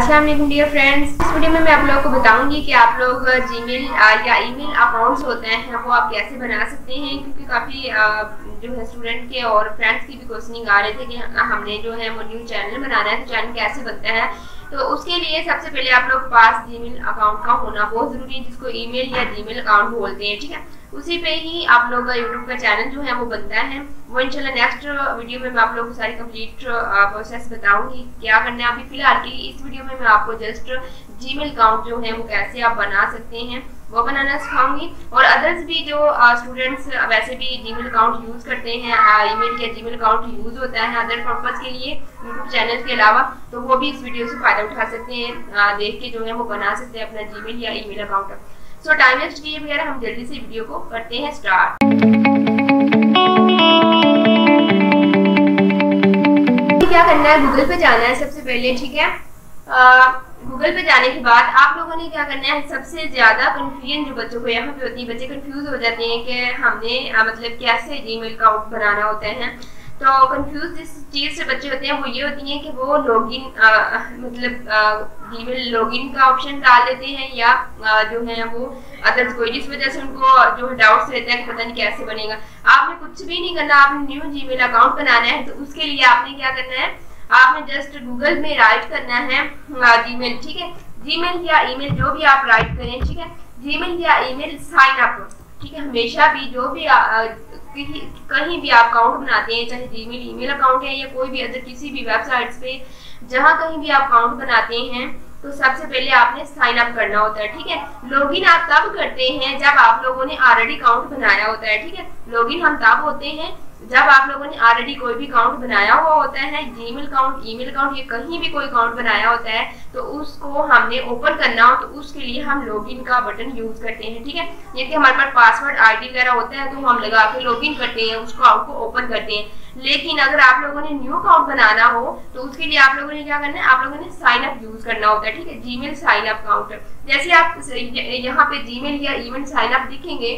अस्सलाम वालेकुम dear friends इस वीडियो में मैं आप लोगों को बताऊँगी कि आप लोग जीमेल या ईमेल अकाउंट्स होते हैं, वो आप कैसे बना सकते हैं? क्योंकि काफ़ी जो है स्टूडेंट के और फ्रेंड्स की भी क्वेश्चनिंग आ रहे थे कि हमने जो है वो न्यू चैनल बनाना है तो चैनल कैसे बनता है? तो उसके लिए सबसे पहले आप लोग पास जीमेल अकाउंट का होना बहुत ज़रूरी है, जिसको ईमेल या जीमेल अकाउंट बोलते हैं, ठीक है? उसी पे ही आप लोग का यूट्यूब का चैनल जो है वो बनता है। वो इंशाल्लाह नेक्स्ट वीडियो में मैं आप लोग को सारी कंप्लीट प्रोसेस बताऊँगी। क्या करना है? अभी फ़िलहाल के इस वीडियो में मैं आपको जस्ट जीमेल अकाउंट जो है वो कैसे आप बना सकते हैं, वो बनाना सिखाऊँगी। और अदर्स भी जो स्टूडेंट्स वैसे भी जीमेल अकाउंट यूज़ करते हैं ईमेल या जीमेल अकाउंट यूज़ होता है अदर पर्पज़ के लिए यूट्यूब चैनल के अलावा तो वो भी इस वीडियो से फ़ायदा उठा सकते हैं देख के जो है वो बना सकते हैं अपना जीमेल या email account so time waste किए बगैर हम जल्दी से वीडियो को करते हैं स्टार्ट क्या करना है? गूगल पे जाना है सबसे पहले, ठीक है? गूगल पे जाने के बाद आप लोगों ने क्या करना है? सबसे ज़्यादा कंफ्यूजन जो बच्चों को यहाँ पे होती है, बच्चे कंफ्यूज हो जाते हैं कि हमने मतलब कैसे जीमेल अकाउंट बनाना होता है। तो कंफ्यूज जिस चीज़ से बच्चे होते हैं वो ये होती है कि वो लॉगिन मतलब जीमेल लॉगिन का ऑप्शन डाल देते हैं या आ, जो है वो अदर्स कोई जिस वजह से उनको जो डाउट्स रहता है पता नहीं कैसे बनेगा। आपने कुछ भी नहीं करना आपने न्यू जीमेल अकाउंट बनाना है तो उसके लिए आपने क्या करना है? आपने जस्ट गूगल में राइट करना है जीमेल ठीक है? जीमेल या ईमेल जो भी आप राइट करें ठीक है? जीमेल या ईमेल साइन अप ठीक है? हमेशा भी जो भी कहीं भी आप अकाउंट बनाते हैं, चाहे जीमेल ईमेल अकाउंट है या कोई भी अदर किसी भी वेबसाइट्स पे, जहाँ कहीं भी आप अकाउंट बनाते हैं तो सबसे पहले आपने साइन अप करना होता है, ठीक है? लॉगिन आप तब करते हैं जब आप लोगों ने ऑलरेडी अकाउंट बनाया होता है, ठीक है? लॉगिन हम तब होते हैं जब आप लोगों ने ऑलरेडी कोई भी अकाउंट बनाया हुआ होता है जीमेल अकाउंट ईमेल अकाउंट या कहीं भी कोई अकाउंट बनाया होता है तो उसको हमने ओपन करना हो तो उसके लिए हम लॉगिन का बटन यूज़ करते हैं, ठीक है? यदि हमारे पास पासवर्ड आईडी वगैरह होता है तो हम लगा के लॉगिन करते हैं, उसको आपको ओपन करते हैं। लेकिन अगर आप लोगों ने न्यू अकाउंट बनाना हो तो उसके लिए आप लोगों ने क्या करना है, आप लोगों ने साइन अप यूज़ करना होता है, ठीक है? जीमेल साइन अप अकाउंट जैसे आप यहाँ पे जीमेल या इवेंट साइन अप दिखेंगे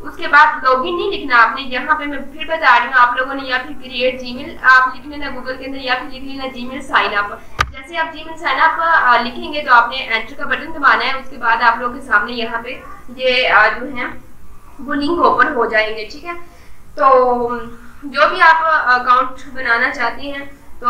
उसके बाद लॉगिन नहीं लिखना आपने। यहाँ पे मैं फिर बता रही हूँ आप लोगों ने या फिर क्रिएट जीमेल आप लिख लेना गूगल के अंदर या फिर लिख लेना जीमेल साइन अप जैसे आप जीमेल साइन अप लिखेंगे तो आपने एंटर का बटन दबाना है। उसके बाद आप लोगों के सामने यहाँ पे ये जो है, वो लिंक ओपन हो जाएँगे, ठीक है? तो जो भी आप अकाउंट बनाना चाहते हैं तो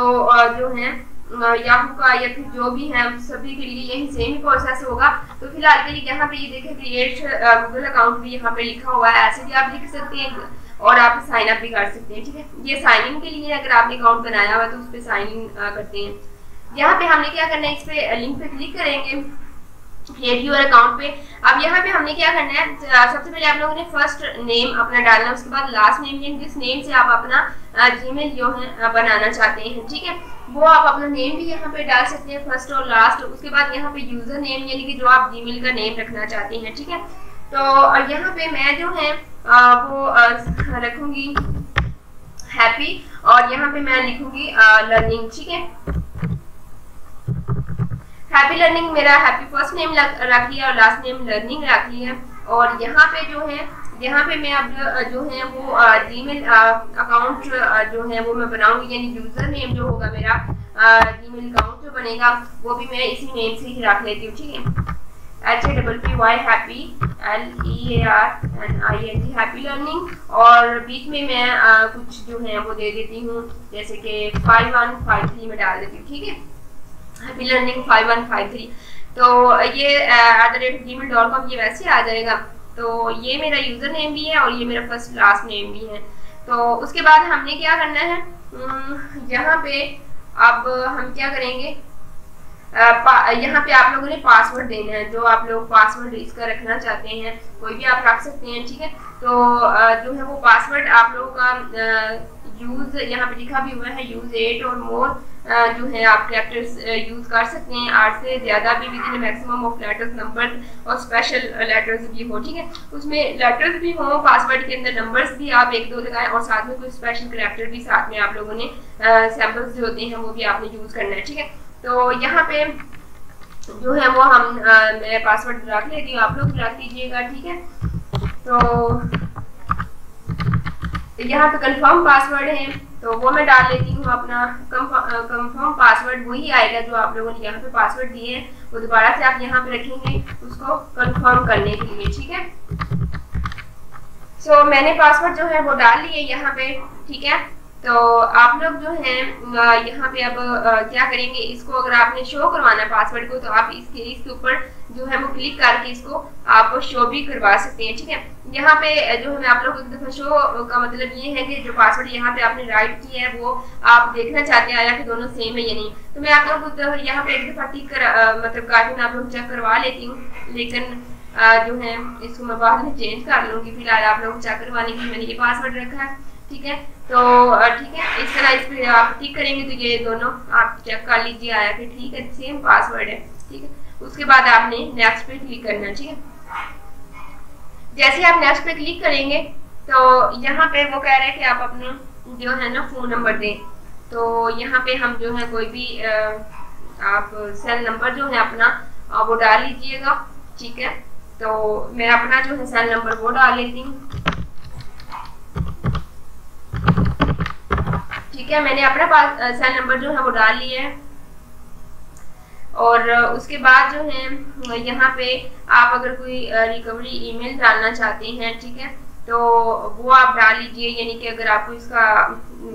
जो है याहू का या फिर जो भी है सभी के लिए यही सेम ही प्रोसेस होगा। तो फ़िलहाल के लिए यहाँ पे ये देखें क्रिएट गूगल अकाउंट भी यहाँ पे लिखा हुआ है। ऐसे भी आप लिख सकते हैं और आप साइन अप भी कर सकते हैं, ठीक है? ये साइन इन के लिए अगर आपने अकाउंट बनाया हुआ तो उस पर साइन इन करते हैं। यहाँ पे हमने क्या करना है, इस पे लिंक पे क्लिक करेंगे। अकाउंट पे। अब यहाँ पे हमने क्या करना है सबसे पहले आप लोगों ने फ़र्स्ट नेम अपना डालना है, उसके बाद लास्ट नेम जिस नेम से आप अपना जीमेल जो है बनाना चाहते हैं, ठीक है? वो आप अपना नेम भी यहाँ पे डाल सकते हैं फ़र्स्ट और लास्ट उसके बाद यहाँ पे यूज़र नेम यानी कि जो आप जीमेल का नेम रखना चाहते हैं, ठीक है? तो यहाँ पे मैं जो है वो रखूँगी हैप्पी और यहाँ पे मैं लिखूँगी लर्निंग ठीक है? हैप्पी लर्निंग मेरा हैप्पी फ़र्स्ट नेम रख लिया, और लास्ट नेम लर्निंग रख लिया, और यहाँ पे जो है यहाँ पे मैं अब जो है वो जीमेल अकाउंट जो है वो मैं बनाऊँगी यानी यूज़र नेम जो होगा मेरा जीमेल अकाउंट जो बनेगा वो भी मैं इसी नेम से ही रख लेती हूँ ठीक है? H A double P Y happy L E A R N I N G happy learning और बीच में मैं आ, कुछ जो है वो दे देती हूँ जैसे कि फाइव वन फाइव थ्री में डाल देती हूँ ठीक है? Happy learning five one five three तो ये at the rate G mail dot com ये वैसे आ जाएगा। तो ये मेरा यूज़र नेम भी है और ये मेरा फ़र्स्ट लास्ट नेम भी है। तो उसके बाद हमने क्या करना है? यहाँ पे अब हम क्या करेंगे? यहाँ पे आप लोगों ने पासवर्ड देना है, जो आप लोग पासवर्ड इसका रखना चाहते हैं, कोई भी आप रख सकते हैं, ठीक है? तो जो है वो पासवर्ड आप लोगों का यूज़ यहाँ पे लिखा भी हुआ है यूज़ एट और मोर जो है आप कैरेक्टर्स यूज़ कर सकते हैं। आठ से ज़्यादा भी within maximum of letters number और स्पेशल लेटर्स भी हो, ठीक है? उसमें लेटर्स भी हो पासवर्ड के अंदर नंबर्स भी आप एक दो लगाएँ और साथ में कोई स्पेशल करेक्टर भी साथ में आप लोगों ने सैम्पल्स जो होते हैं, वो भी आपने यूज़ करना है, ठीक है? तो यहाँ पे जो है, वो हम मैं पासवर्ड रख लेती हूँ, आप लोग रख लीजिएगा ठीक है? तो यहाँ पे कंफर्म पासवर्ड है। तो वो मैं डाल लेती हूँ अपना कंफर्म पासवर्ड वही आएगा जो आप लोगों ने यहाँ पे पासवर्ड दिए हैं। वो दोबारा से आप यहाँ पे रखेंगे उसको कंफर्म करने के लिए ठीक है? सो so, मैंने पासवर्ड जो है वो डाल लिए यहाँ पे ठीक है? तो आप लोग जो है यहाँ पे अब क्या करेंगे? इसको अगर आपने शो करवाना पासवर्ड को तो आप इसके इसके ऊपर जो है वो क्लिक करके इसको आप शो भी करवा सकते हैं ठीक है? यहाँ पे जो है मैं आप लोग शो का मतलब ये है कि जो पासवर्ड यहाँ पे आपने राइट किया है, वो आप देखना चाहते हैं आया कि दोनों सेम है या नहीं। तो मैं आप लोग तो यहाँ पे एक दफ़ा टिक कर मतलब कार्टून आप लोग चेक करवा लेती हूँ, लेकिन जो है, इसको मैं बाद में चेंज कर लूँगी। फ़िलहाल आप लोग चेक करवाने के मैंने ये पासवर्ड रखा है, ठीक है? तो ठीक है, इस तरह इस पर आप टिक करेंगे तो ये दोनों आप चेक कर लीजिए, आया कि ठीक है सेम पासवर्ड है, ठीक है? उसके बाद आपने नेक्स्ट पे क्लिक करना ठीक है? जैसे आप नेक्स्ट पे क्लिक करेंगे तो यहाँ पे वो कह रहे हैं कि आप अपना जो है ना फ़ोन नंबर दें। तो यहाँ पे हम जो है कोई भी आप सेल नंबर जो है अपना वो डाल लीजिएगा, ठीक है? तो मैं अपना जो है सेल नंबर वो डाल लेती हूँ। ठीक है, मैंने अपना सेल नंबर जो है वो डाल लिया है। और उसके बाद जो है, यहाँ पे आप अगर कोई रिकवरी ईमेल डालना चाहते हैं, ठीक है तो वो आप डाल लीजिए, यानी कि अगर आपको इसका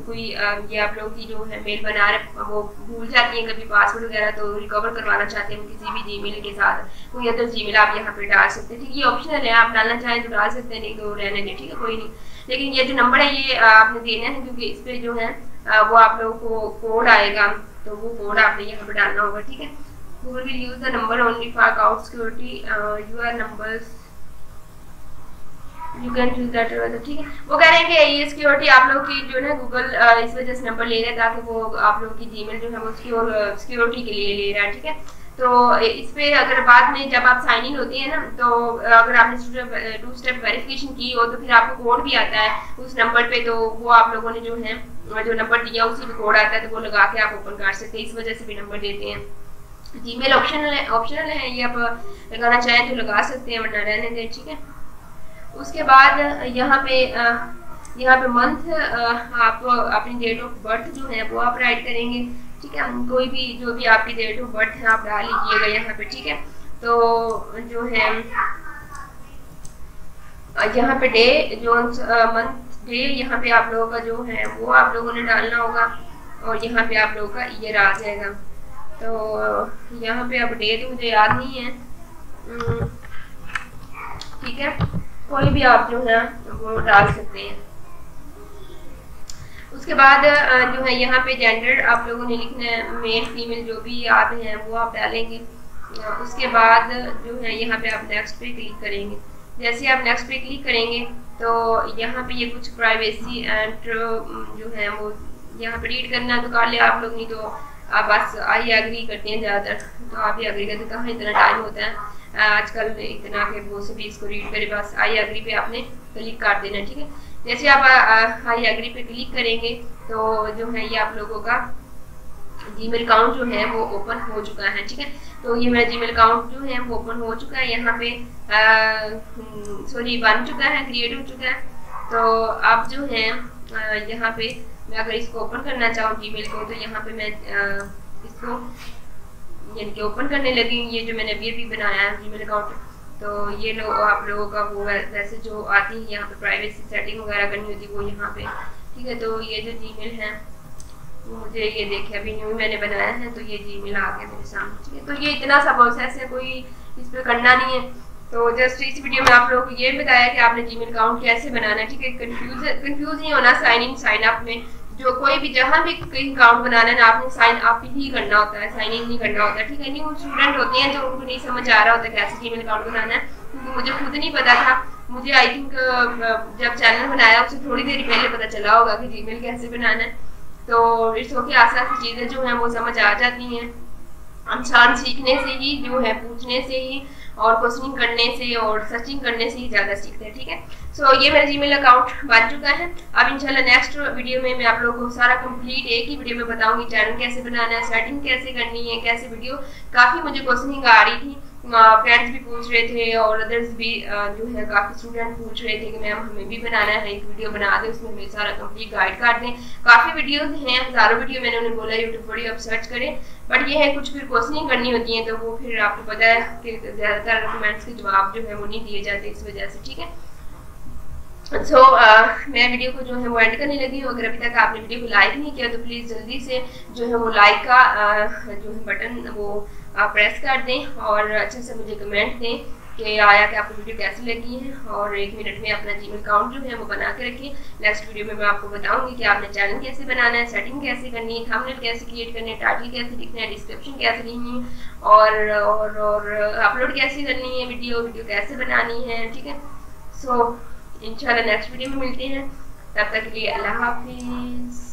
कोई ये आप लोगों की जो है मेल बना रहे, वो भूल जाती है, कभी पासवर्ड वगैरह तो रिकवर करवाना चाहते हैं किसी भी जीमेल के साथ कोई अदर जीमेल आप यहाँ पे डाल सकते हैं, ठीक है ये ऑप्शनल है, आप डालना चाहें तो डाल सकते हैं, नहीं तो रहने दें, ठीक है, कोई नहीं, लेकिन ये जो नंबर है, ये आपने देना है, क्योंकि इस पर जो है वो आप लोगों को कोड आएगा तो वो कोड आपने यहाँ पे डालना होगा, ठीक है Google will use the number only for account security. Uh, your numbers. You can choose that ठीक है? वो कह रहे हैं कि ये सिक्योरिटी आप लोग की जो है गूगल इस वजह से नंबर ले रहा है ताकि वो आप लोगों की जीमेल जो है वो सिक्योर सिक्योरिटी के लिए ले रहा है ठीक है? तो इस पे अगर बाद में जब आप साइन इन होती है ना तो अगर आपने टू स्टेप वेरिफिकेशन की हो तो फिर आपको कोड भी आता है उस नंबर पे तो वो आप लोगों ने जो है जो नंबर दिया उसी पे कोड आता है तो वो लगा के आप ओपन कर सकते हैं। इस वजह से भी नंबर देते हैं। जीमेल ऑप्शनल है ऑप्शनल है, ये आप लगाना चाहें तो लगा सकते हैं वरना रहने दें, ठीक है? उसके बाद यहाँ पे यहाँ पे मंथ आप, अपनी डेट ऑफ़ बर्थ जो है, वो आप राइट करेंगे, ठीक है? कोई भी, जो भी आपकी डेट ऑफ़ बर्थ है, आप डाल लीजिएगा यहाँ पे, ठीक है? तो जो है यहाँ पे डे जो मंथ डे यहाँ पे आप लोगों का जो है, वो आप लोगों ने डालना होगा, और यहाँ पे आप लोगों का ईयर आ जाएगा। तो यहाँ पे अब डेट मुझे याद नहीं है। हम्म, ठीक है। कोई भी आप जो है वो डाल सकते हैं। उसके बाद जो है यहाँ पे जेंडर आप लोगों ने लिखना है मेल फीमेल जो भी आप हैं वो आप डालेंगे। उसके बाद जो है यहाँ पे आप नेक्स्ट पे क्लिक करेंगे। जैसे आप नेक्स्ट पे क्लिक करेंगे तो यहाँ पे ये कुछ प्राइवेसी एंड जो है वो यहाँ पे रीड करना तो कर लिया आप लोग नहीं तो। आप बस आई एग्री करते हैं ज़्यादातर। तो आप ही एग्री करते कहाँ इतना टाइम होता है। आजकल इतना के वो सभी इसको रीड करे, बस आई एग्री पे आपने क्लिक कर देना, ठीक है? जैसे आप आई एग्री पे क्लिक करेंगे तो जो है ये आप लोगों का जीमेल अकाउंट जो है वो ओपन हो चुका है, ठीक है? तो ये मेरा जीमेल अकाउंट जो है वो ओपन हो चुका है, यहाँ पे सॉरी बन चुका है क्रिएट हो चुका है। तो आप जो है यहाँ पे मैं अगर इसको ओपन करना चाहूँ जीमेल को तो यहाँ पे मैं इसको यानी कि ओपन करने लगी ये जो मैंने अभी अभी बनाया है जीमेल अकाउंट तो ये लोग आप लोगों का वो वैसे जो आती है यहाँ पे प्राइवेसी सेटिंग वगैरह करनी होती है वो यहाँ पे। ठीक है तो ये जो जीमेल है मुझे ये देखे, अभी न्यू मैंने बनाया है तो ये जीमेल आ गया मेरे सामने। ठीक है तो ये इतना सा प्रोसेस है, कोई इस पर करना नहीं है। तो जस्ट इस वीडियो में आप लोगों को ये बताया कि आपने जीमेल अकाउंट कैसे बनाना है। ठीक है कंफ्यूज कंफ्यूज नहीं होना साइन इन साइन अप में। जो कोई भी जहाँ भी कहीं अकाउंट बनाना है आपने साइन अप ही करना होता है साइन इन नहीं करना होता है, ठीक है? न्यू स्टूडेंट होते हैं जो उनको नहीं समझ आ रहा होता कैसे जीमेल अकाउंट बनाना है। क्योंकि मुझे खुद नहीं पता था। मुझे आई थिंक जब चैनल बनाया उससे थोड़ी देर पहले पता चला होगा कि जीमेल कैसे बनाना है। तो इट्स ओके आसान सी चीज़ें जो हैं वो समझ आ जाती हैं। इंसान सीखने से ही, जो है पूछने से ही और क्वेश्चनिंग करने से और सर्चिंग करने से ही ज़्यादा सीखते हैं ठीक है? सो so, ये मेरा जीमेल अकाउंट बन चुका है। अब इंशाल्लाह नेक्स्ट वीडियो में मैं आप लोगों को सारा कंप्लीट एक ही वीडियो में बताऊँगी चैनल कैसे बनाना है सेटिंग कैसे करनी है कैसे वीडियो काफ़ी मुझे क्वेश्चनिंग आ रही थी। फ्रेंड्स भी पूछ रहे थे और अदर्स भी जो है काफ़ी स्टूडेंट पूछ रहे थे कि मैम हमें भी बनाना है एक वीडियो बना दें उसमें हमें सारा कंप्लीट गाइड कर दें। काफ़ी वीडियोस हैं हज़ारों वीडियो मैंने उन्हें बोला यूट्यूब पर आप सर्च करें। बट ये है कुछ फिर क्वेश्चनिंग करनी होती है तो वो फिर आपको पता है कि ज़्यादातर कमेंट्स के जवाब जो है वो नहीं दिए जाते इस वजह से ठीक है? सो so, uh, मैं वीडियो को जो है वो एंड करने लगी हूँ। अगर अभी तक आपने वीडियो को लाइक नहीं किया तो प्लीज़ जल्दी से जो है वो लाइक का uh, जो है बटन वो आप प्रेस कर दें और अच्छे से मुझे कमेंट दें कि आया कि आपको वीडियो कैसी लगी है। और एक मिनट में अपना जीमेल अकाउंट जो है वो बना के रखिए नेक्स्ट वीडियो में मैं आपको बताऊँगी कि आपने चैनल कैसे बनाना है सेटिंग कैसे करनी है थंबनेल कैसे क्रिएट करनी है टाइटल कैसे लिखना है डिस्क्रिप्शन कैसे लिखनी है, और और और अपलोड कैसे करनी है वीडियो वीडियो कैसे बनानी है, ठीक है? सो इंशाल्लाह नेक्स्ट वीडियो में मिलते हैं। तब तक के लिए अल्लाह हाफिज़।